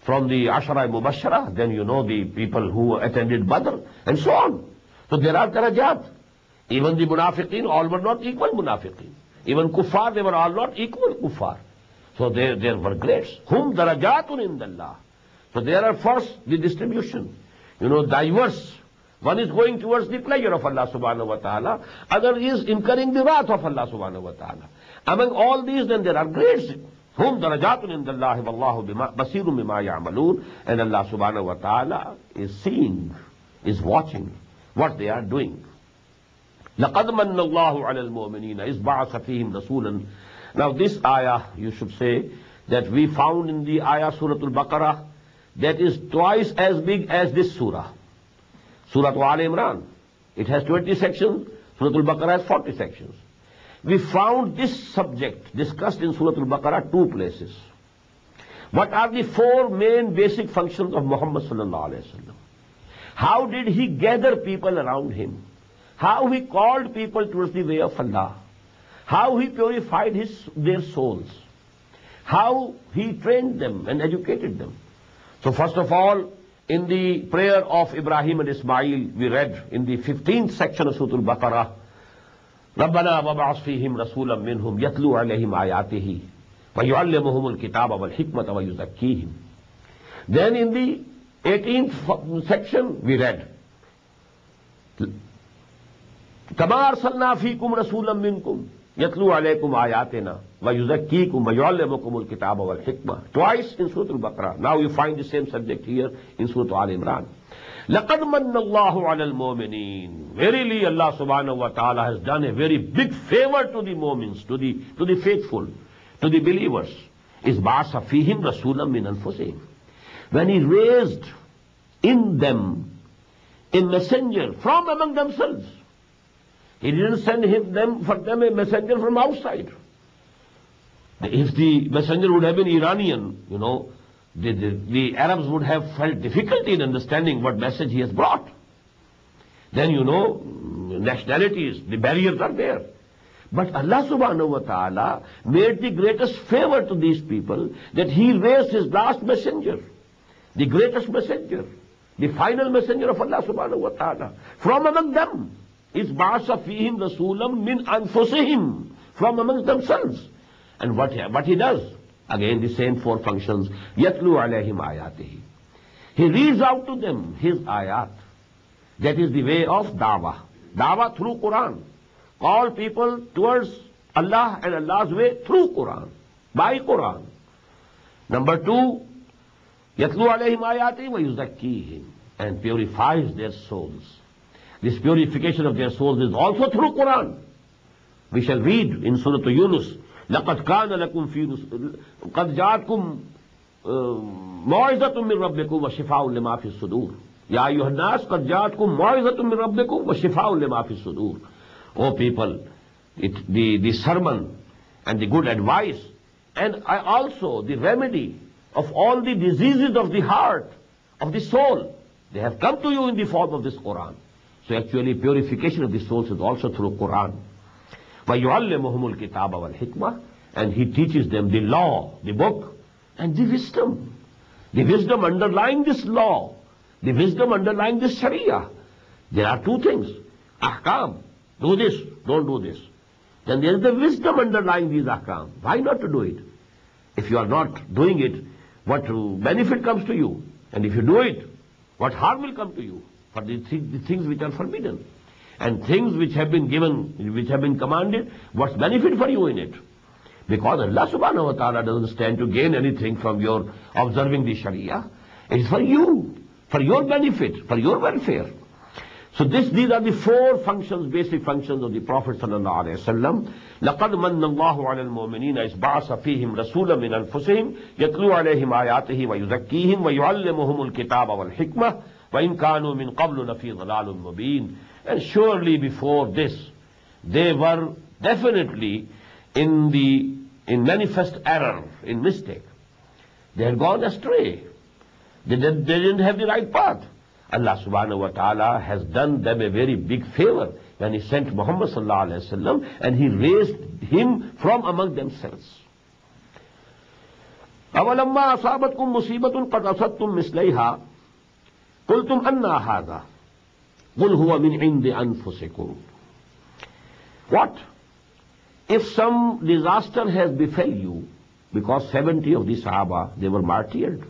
S1: from the Ashara Mubashara, then you know the people who attended Badr, and so on. So there are darajat. Even the munafiqeen, all were not equal munafiqeen. Even kuffar, they were all not equal kuffar. So there, there were grades. Hum darajatun indallah. So there are first the distribution. You know, diverse. One is going towards the pleasure of Allah subhanahu wa ta'ala. Other is incurring the wrath of Allah subhanahu wa ta'ala. Among all these then there are grades. Hum darajatun indallahi wallahu basirun bima ya'malun. And Allah subhanahu wa ta'ala is seeing, is watching what they are doing. لقد من الله على المؤمنين إذ بعث فيهم رسولا Now this ayah, you should say, that we found in the ayah Surah Al-Baqarah, that is twice as big as this surah. Surah Al Imran. It has 20 sections, Surah Al-Baqarah has 40 sections. We found this subject discussed in Surah Al-Baqarah two places. What are the four main basic functions of Muhammad sallallahu alaihi wasallam? How did he gather people around him? How he called people the way of Allah how he purified his their souls how he trained them and educated them so first of all in the prayer of Ibrahim and Ismail we read in the fifteen section سوت البقرا ربنا وباسفی ہم رسول امن ہم یتلو علیہم آیاتی ہی وی علمہم الکتاب والحکمت ویزکیہم then in the eighteen section we read Kumar صنافی کم رسول کم یتلو علیہ کم آیات نا و یوزکی کم مکم الکتاب اول والحکمہ. ٹوائس ان سوت البقرہ now you find the same subject here in سوت عال عمران لقد من اللہ علی المومنین ویری لی اللہ سبحان و تعالیٰ has done a very big favour to the مومنس to the to the faithful to the believers از با صفیہم رسول من انفسہم when he raised in them an messenger from among themselves he didn't send him, them for them a messenger from outside. If the messenger would have been Iranian, you know, the, the, the Arabs would have felt difficulty in understanding what message he has brought. Then you know, nationalities, the barriers are there. But Allah subhanahu wa ta'ala made the greatest favor to these people that He raised His last messenger, the greatest messenger, the final messenger of Allah subhanahu wa ta'ala, from among them اس باس فیم رسول من انفسم from among themselves and what what he does again the same four function یتلو علیہم آیات he he reads out to them his آیات that is the way of داوا داوا through Quran all people to Allah and Allah way through Quran by Quran number two یتلو علیہم آیات he وہ use the کی ہند and purifies their souls This purification of their souls is also through Quran. We shall read in Surah Yunus, لَقَدْ كَانَ لَكُمْ فِي قَدْ جَاءَتْكُمْ مَوْعِظَةٌ مِّن رَبِّكُمْ وَشِفَاءٌ لِمَا فِي الصُّدُورِ يَا أَيُّهَا النَّاسُ قَدْ جَاءَتْكُمْ مَوْعِظَةٌ مِّن رَبِّكُمْ وَشِفَاءٌ لِمَا فِي الصُّدُورِ O people, it, the, the sermon and the good advice and also the remedy of all the diseases of the heart, of the soul, they have come to you in the form of this Quran. So actually purification of the souls is also through Quran. وَيُعَلِّمُهُمُ الْكِتَابَ وَالْحِكْمَةِ And he teaches them the law, the book, and the wisdom. The wisdom underlying this law, the wisdom underlying this Sharia. There are two things. Ahkam, do this, don't do this. Then there is the wisdom underlying these ahkam. Why not to do it? If you are not doing it, what benefit comes to you? And if you do it, what harm will come to you? for the, th the things which are forbidden. And things which have been given, which have been commanded, what's benefit for you in it? Because Allah subhanahu wa ta'ala doesn't stand to gain anything from your observing the Sharia. It is for you, for your benefit, for your welfare. So this, these are the four functions, basic functions of the Prophet sallallahu alaihi wasallam. لقد من الله على المؤمنين إذ بعث فيهم رسولا من أنفسهم يتلو عليهم آياته ويزكيهم ويعلمهم الكتاب والحكمة وإن كانوا من قبل لفي ضلال مبين. And surely before this, they were definitely in the in manifest error, in mistake. They had gone astray. They, did, they didn't have the right path. Allah subhanahu wa ta'ala has done them a very big favor when He sent Muhammad sallallahu alayhi wa sallam and He raised him from among themselves. أولما أصابتكم مصيبة قد أصبتم مثليها کل تم انا ہاگا گل ہوا من ان what some disaster has befell you because seventy of the this the were martyred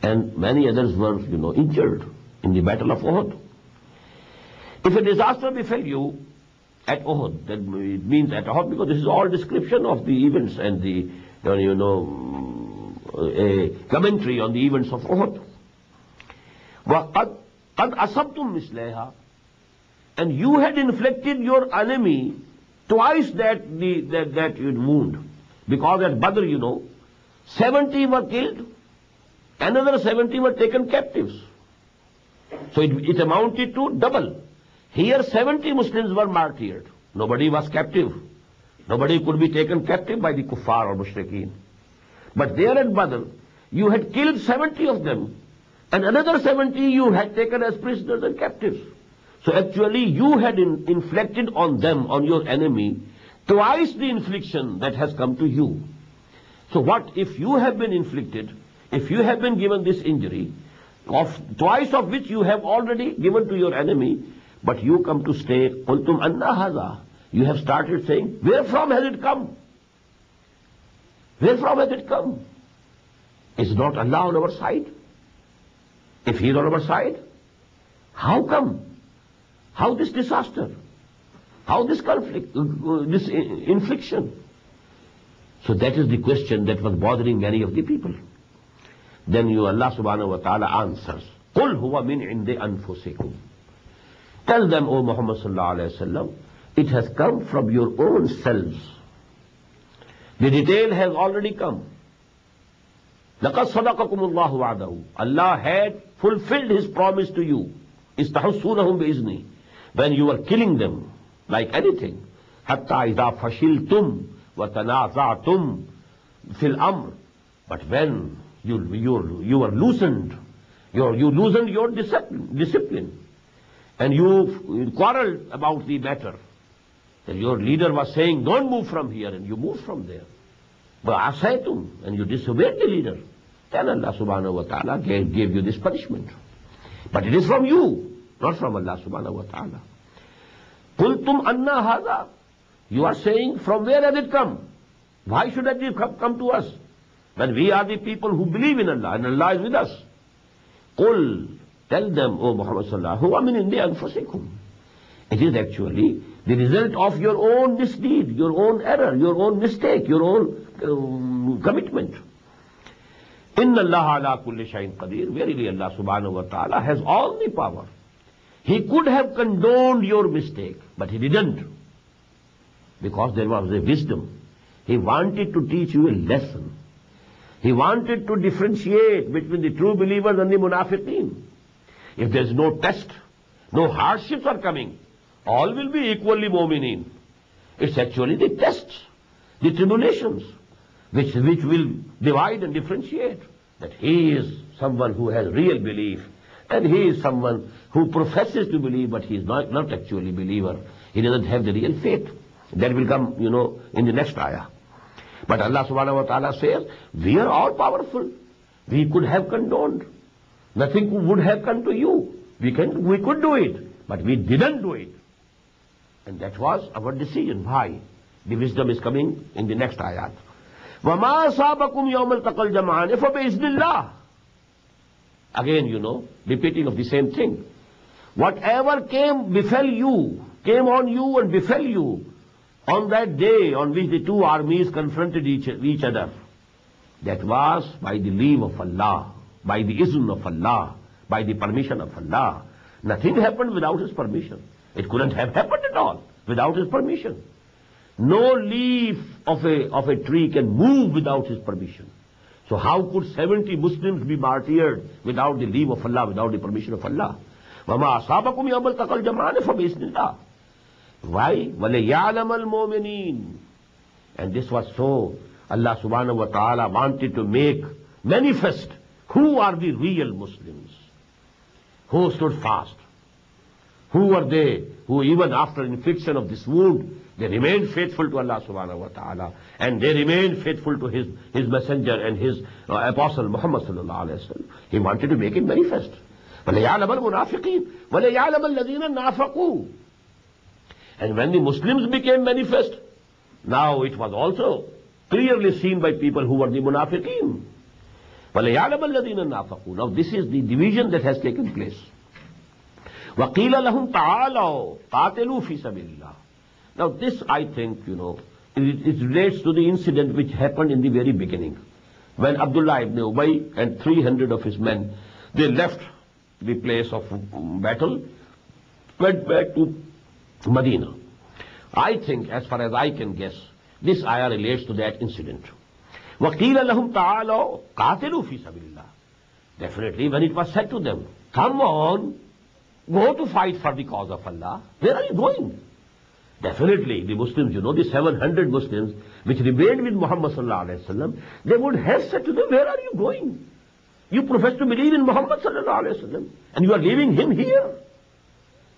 S1: and many other you know injured in the battle of Uhud if a disaster befell you at Uhud that means at Uhud because this is all description of the events and the you know commentary on the events of Uhud وَقَدْ قَدْ أَصَبْتُمْ مِثْلَيْهَا And you had inflicted your enemy twice that, the, that, that wound. Because at Badr, you know, 70 were killed Another 70 were taken captives. So it, it amounted to double. Here 70 Muslims were martyred. Nobody was captive. Nobody could be taken captive by the kuffar or mushrikeen. But there at Badr, you had killed 70 of them, and another 70 you had taken as prisoners and captives. So actually you had in, inflicted on them, on your enemy, twice the infliction that has come to you. So what if you have been inflicted, if you have been given this injury, of twice of which you have already given to your enemy, but you come to stay, Qultum anna haza. You have started saying, where from has it come? Where from has it come? Is not Allah on our side? If He is on our side, how come? How this disaster? How this conflict, uh, this infliction? So that is the question that was bothering many of the people. Then you Allah subhanahu wa ta'ala answers. قُلْ هُوَ مِنْ عِنْدِ أَنفُسِكُمْ Tell them, O Muhammad sallallahu alayhi wa sallam, it has come from your own selves. The detail has already come. لَقَدْ صَدَقَكُمُ اللَّهُ وَعْدَهُ Allah had fulfilled His promise to you. إِسْتَحُسُّونَهُمْ بِإِذْنِهِ When you were killing them, like anything. حَتَّى إِذَا فَشِلْتُمْ وَتَنَازَعْتُمْ فِي الْأَمْرِ But when you, you, you are loosened. You, you loosened your discipline, discipline. And you quarreled about the matter. And your leader was saying, don't move from here, and you moved from there. But asaitum, and you disobeyed the leader. Then Allah subhanahu wa ta'ala gave, gave you this punishment. But it is from you, not from Allah subhanahu wa ta'ala. Kultum anna hada. You are saying, from where has it come? Why should it come, come to us? When we are the people who believe in Allah and Allah is with us. Qul, tell them, O Muhammad sallallahu are in anfusikum. It is actually the result of your own misdeed, your own error, your own mistake, your own um, commitment. Inna Allah ala kulli shayin qadir. Verily Allah subhanahu wa ta'ala has all the power. He could have condoned your mistake, but he didn't. Because there was a wisdom. He wanted to teach you a lesson. He wanted to differentiate between the true believers and the munafiqeen. If there is no test, no hardships are coming, all will be equally mu'mineen. It's actually the tests, the tribulations, which, which will divide and differentiate. That he is someone who has real belief, and he is someone who professes to believe, but he is not, not actually a believer. He doesn't have the real faith. That will come, you know, in the next ayah. But Allah subhanahu wa ta'ala says, we are all powerful. We could have condoned. Nothing would have come to you. We, can, we could do it, but we didn't do it. And that was our decision. Why? The wisdom is coming in the next ayat. وما صابکم یوم التقل جمعان فبعزن اللہ. Again you know repeating of the same thing whatever came befell you came on you and befell you on that day on which the two armies confronted each other that was by the leave of Allah by the عزن of اللہ by the permission of Allah nothing happen without his permission it can't have happen at all without his permission no leaf of a of a tree can move without his permission so how could seventy Muslim be martyred without the leave of Allah without the permission of اللہ مما صاحب کو بھی عمل تقل جمان فبیسن اللہ Y ولے یعلم مومنین and this was so اللہ سبحان و تعالی wanted to make manifest who are the real Muslim who stood fast who were they who even after infliction of this wound, they remained faithful to Allah subhanahu wa ta'ala and they remained faithful to His, His messenger and His uh, apostle Muhammad sallallahu alayhi wa sallam. He wanted to make it manifest. وَلَيَعْلَمَ الْمُنَافِقِينَ وَلَيَعْلَمَ الَّذِينَ نَافَقُوا And when the Muslims became manifest, now it was also clearly seen by people who were the munafiqeen. وَلَيَعْلَمَ الَّذِينَ نَافَقُوا Now this is the division that has taken place. وکیل الحم تعالو، قاتلو فی سب اللہ no this I think you know it relates to the incident which happen in the very beginning when Abdullah ibn Ubayy and three hundred of his men they left the place of battle went back to Medina I think as far as I can guess this I are relates to that incident وکیل الحم تعالو قاتلو فی سب اللہ definitely when it was said to them come on go to fight for the cause of Allah, where are you going? Definitely, the Muslims, you know, the 700 Muslims which remained with Muhammad sallallahu alaihi wasallam, they would have said to them, where are you going? You profess to believe in Muhammad sallallahu alaihi wasallam, and you are leaving him here.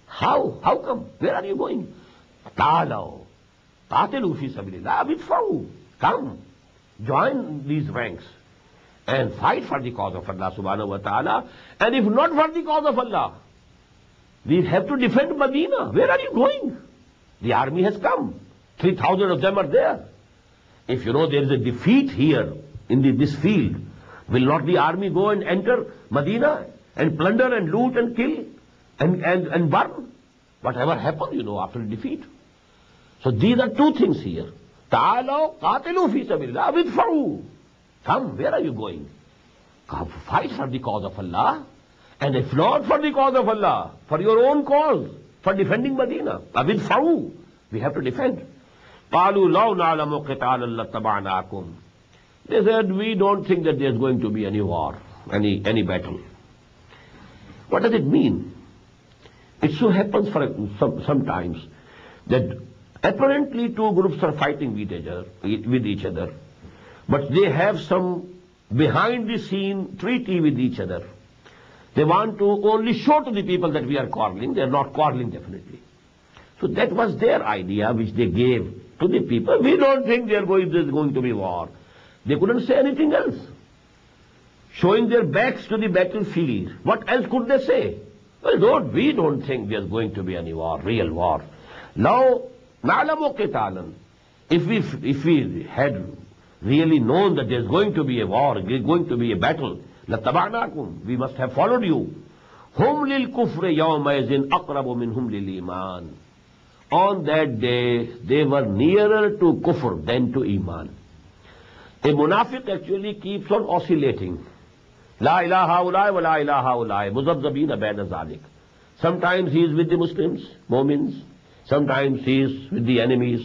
S1: How? How come? Where are you going? Ta'alaw. Qatilu fi sabilillah bidfa'u. Come. Join these ranks and fight for the cause of Allah subhanahu wa ta'ala. And if not for the cause of Allah, we have to defend Medina. Where are you going? The army has come. 3,000 of them are there. If you know there is a defeat here in the, this field, will not the army go and enter Medina and plunder and loot and kill and, and, and burn? Whatever happened, you know, after defeat. So these are two things here. Fi widfa'u. Come, where are you going? Fight for the cause of Allah. And if not for the cause of Allah, for your own cause, for defending Medina, Abid we have to defend. They said, we don't think that there's going to be any war, any, any battle. What does it mean? It so happens for some, sometimes that apparently two groups are fighting with each, other, with each other, but they have some behind the scene treaty with each other. They want to only show to the people that we are quarreling. They are not quarreling definitely. So that was their idea which they gave to the people. We don't think there's going to be war. They couldn't say anything else. Showing their backs to the battlefield. What else could they say? Well, Lord, we don't think there's going to be any war, real war. Now, na'lamu qitalan. If we, if we had really known that there's going to be a war, there's going to be a battle, لتبانا come we must have followed you ہوم لل کفر یوم اقرب من ہوم لل ایمان on that day they were nearer to کفر دین ٹو ایمان. اے منافق ایکچولی کیپس آن آسیلیٹنگ لا الہ الا ولا الہ الا مزب زبین بین ذالک. Sometimes he is with the Muslims مومنز. Sometimes he is with the enemies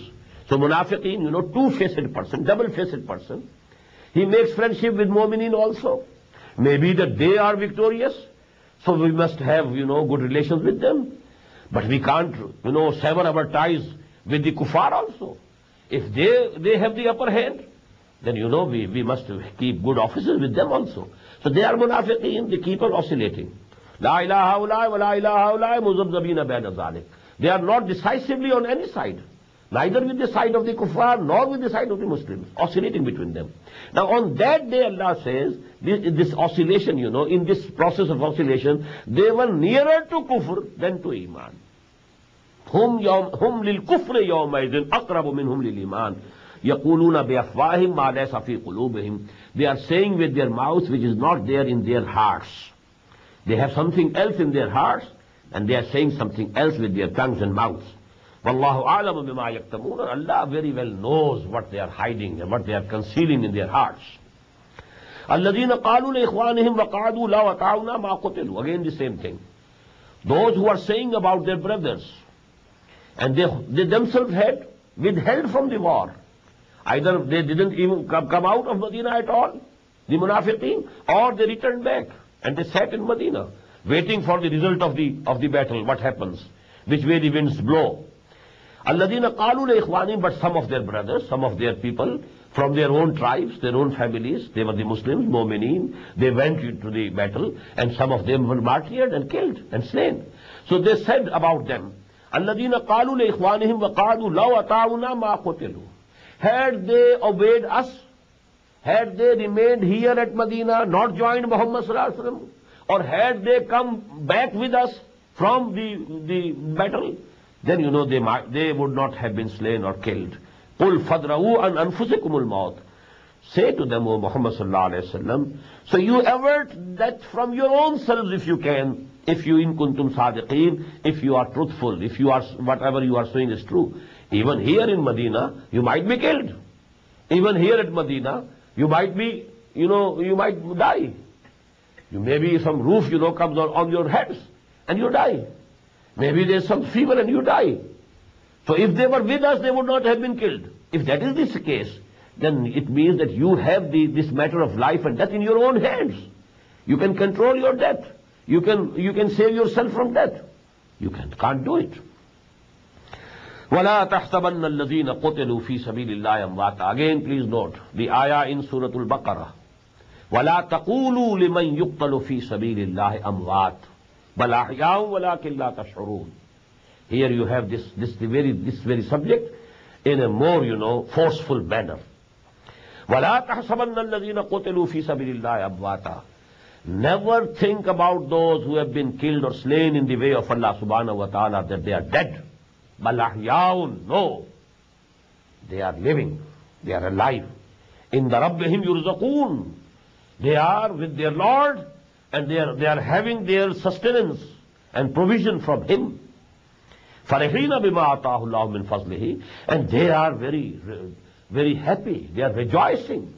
S1: so منافقین you know two faced person double faced person he makes friendship with مومنین also Maybe that they are victorious. So we must have, you know, good relations with them. But we can't, you know, sever our ties with the kuffar also. If they, they have the upper hand, then you know we, we must keep good offices with them also. So they are munafiqeen, they keep on oscillating. La ilaha ulai wa la ilaha ulai muzabzabina baina zalik. They are not decisively on any side Neither with the side of the kuffar nor with the side of the Muslims, oscillating between them. Now on that day Allah says, this, this oscillation, you know, in this process of oscillation, they were nearer to kufr than to iman. هم يوم هم للكفر يومئذ أقرب منهم للإيمان يقولون بأفواههم ما ليس في قلوبهم They are saying with their mouths which is not there in their hearts. They have something else in their hearts and they are saying something else with their tongues and mouths. واللہ اعلم بما یکتمون or Allah very well knows what they are hiding ہے what they are concealing in their hearts الذین قالوا لاخوانهم وقعدوا لا وقعونا ما قتلوا. Again the same thing those who are saying about their brothers and they them self had withheld from the war either they didn't even come out of Medina at all the منافقین or they return back and they sat in Medina waiting for the result of the of the battle what happens which way the the blow Alladina qalu ikhwanim, but some of their brothers, some of their people, from their own tribes, their own families, they were the Muslims, mu'mineen, they went into the battle, and some of them were martyred and killed and slain. So they said about them, Alladina qalu ikhwanihim wa ata'una ma qutilu. Had they obeyed us, had they remained here at Medina, not joined Muhammad sallallahu or had they come back with us from the, the battle, then you know they they would not have been slain or killed قل فدرو انفسکم الموت سے to them او محمد صلی اللہ علیہ وسلم so you avert that from your own selves if you can if you ان کن تم صادقین if you are truthful if you are whatever you are saying is true even here in Medina you might be killed even here at Medina you might be you know you might die you may be some roof you know comes on your heads and you die Maybe there's some fever and you die. So if they were with us, they would not have been killed. If that is this case, then it means that you have the, this matter of life and death in your own hands. You can control your death. You can, you can save yourself from death. You can, can't do it. وَلَا تَحْسَبَنَّ الَّذِينَ قُتِلُوا فِي سَبِيلِ اللَّهِ أَمْوَاتًا Again, please note, the ayah in Surah Al-Baqarah. وَلَا تَقُولُوا لِمَنْ يُقْتَلُ فِي سَبِيلِ اللَّهِ أَمْوَاتٍ بلاحیا ولا کلّہ کا شعرون here you have this this very this very subject in a more you know forceful manner ولا تحسبن الذين قتلوا في سبيل الله ابواتا never think about those who have been killed or slain in the way of اللہ سبحانہ و تعالیٰ that they are dead بلاحیاؤن no they are living they are a life in the رب ہم یورزکون they are with their lord and they are, they are having their sustenance and provision from Him. Farihina bima atahullahu min fazlihi. And they are very, very happy. They are rejoicing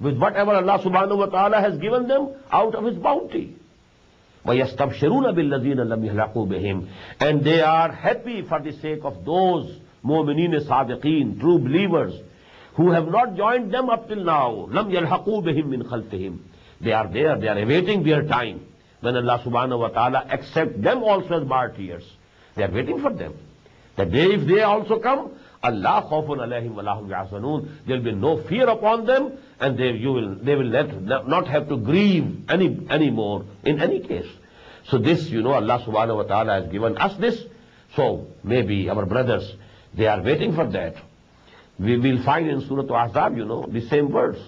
S1: with whatever Allah subhanahu wa ta'ala has given them out of His bounty. وَيَسْتَبْشِرُونَ بِالَّذِينَ لَمْ يَهْلَقُوا بِهِمْ And they are happy for the sake of those mu'mineen sadiqeen, true believers, who have not joined them up till now. لَمْ يَلْحَقُوا بِهِمْ مِنْ خَلْفِهِمْ they are there, they are awaiting their time. When Allah subhanahu wa ta'ala accept them also as martyrs. They are waiting for them. That they, if they also come, Allah khawfun alayhim walahum yahzanun. There will be no fear upon them and they, you will, they will let, not have to grieve any, anymore in any case. So this, you know, Allah subhanahu wa ta'ala has given us this. So maybe our brothers, they are waiting for that. We will find in Surah Al-Ahzab, you know, the same words.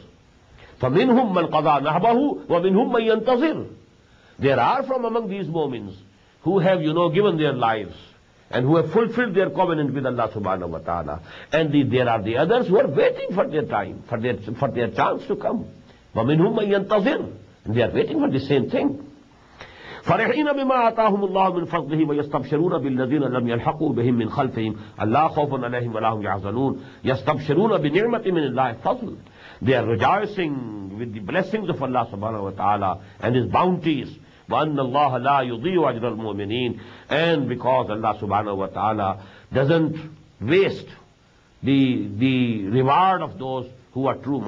S1: فَمِنْهُمْ مَنْ قَضَى نَحْبَهُ وَمِنْهُمْ مَنْ يَنْتَظِرُ There are from among these moments who have, you know, given their lives and who have fulfilled their covenant with Allah subhanahu wa ta'ala. And the, there are the others who are waiting for their time, for their, for their chance to come. وَمِنْهُمْ مَنْ يَنْتَظِرُ And they are waiting for the same thing. فرحين بما آتاهم الله من فضله ويستبشرون بالذين لم يلحقوا بهم من خلفهم الله خوف عليهم ولا هم يحزنون يستبشرون بنعمة من الله فضل They are rejoicing with the blessings of Allah subhanahu wa ta'ala and His bounties وأن الله لا يضيع أجر المؤمنين and because Allah subhanahu wa ta'ala doesn't waste the, the reward of those who are true